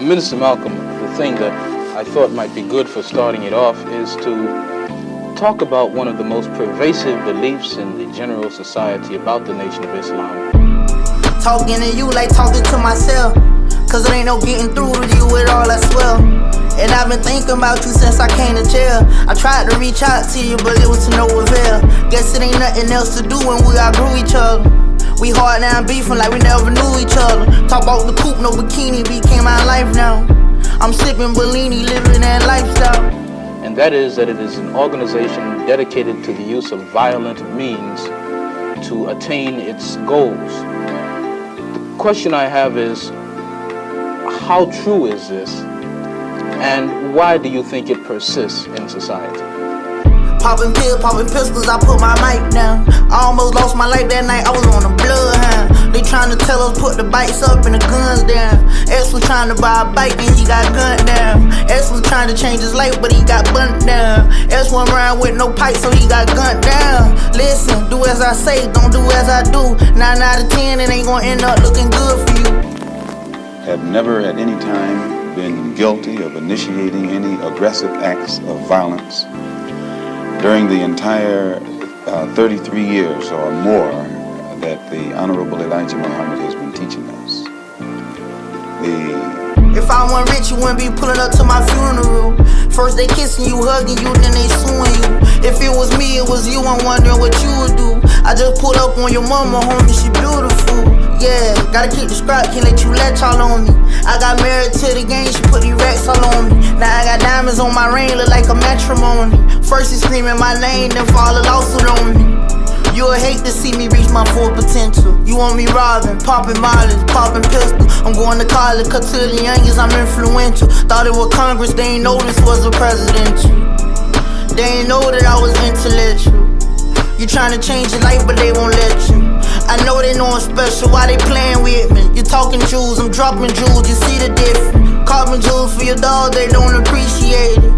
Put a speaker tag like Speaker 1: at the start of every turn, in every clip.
Speaker 1: Minister Malcolm, the thing that I thought might be good for starting it off is to talk about one of the most pervasive beliefs in the general society about the Nation of Islam.
Speaker 2: Talking to you like talking to myself. Cause it ain't no getting through to you with all I swear. And I've been thinking about you since I came to jail. I tried to reach out to you, but it was to no avail. Guess it ain't nothing else to do when we outgrew each other. We hard now beefing like we never knew each other. Talk about the coupe, no bikini, became my life now. I'm sipping Bellini, living that lifestyle.
Speaker 1: And that is that it is an organization dedicated to the use of violent means to attain its goals. The question I have is, how true is this? And why do you think it persists in society?
Speaker 2: Popping pills, popping pistols, I put my mic down. I almost lost my life that night, I was on a bloodhound. They trying to tell us put the bikes up and the guns down. X was trying to buy a bike and he got gunned down. X was trying to change his life, but he got burnt down. X went around with no pipe, so he got gunned down. Listen, do as I say, don't do as I do. Nine out of ten, it ain't gonna end up looking good for you.
Speaker 3: Have never at any time been guilty of initiating any aggressive acts of violence during the entire uh, 33 years or more that the Honorable Elijah Muhammad has been teaching us. The
Speaker 2: if I weren't rich, you wouldn't be pulling up to my funeral. First they kissing you, hugging you, then they suing you. If it was me, it was you, I'm wondering what you would do. I just pulled up on your mama, homie, she beautiful. Yeah, gotta keep the scrap, can't let you let y'all on me. I got married to the game, she put the racks all on diamonds on my ring, look like a matrimony. First you screaming my name, then fall a lawsuit on me. You'll hate to see me reach my full potential. You want me robbing, popping mileage, popping pistols. I'm going to college, cut to the youngest, I'm influential. Thought it was Congress, they ain't know this was a presidential. They ain't know that I was intellectual. You trying to change your life, but they won't let you. I know they know I'm special, why they playing with me? You talking jewels, I'm dropping jewels, you see the difference. Carbon jewels for your dog, they don't appreciate it.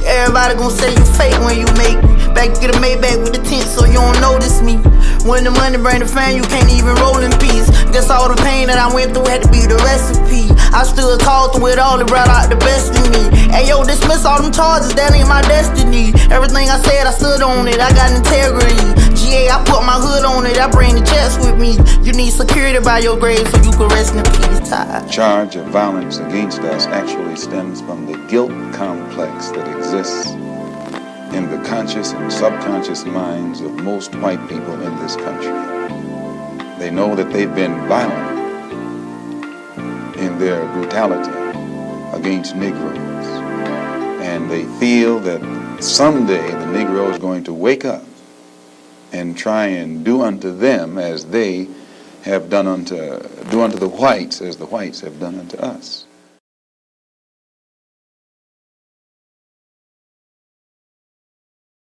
Speaker 2: Everybody gon' say you fake when you make it. Back get a Maybach with the tint so you don't notice me. When the money bring the fan, you can't even roll in peace. Guess all the pain that I went through had to be the recipe. I stood tall through it all, it brought out the best in me. Hey yo, dismiss all them charges, that ain't my destiny. Everything I said, I stood on it, I got integrity. I put my hood on it, I bring the chest with me. You need security by your grave so you can rest in peace,
Speaker 3: charge of violence against us actually stems from the guilt complex that exists in the conscious and subconscious minds of most white people in this country. They know that they've been violent in their brutality against Negroes. And they feel that someday the Negro is going to wake up and try and do unto them as they have done unto do unto the whites as the whites have done unto us.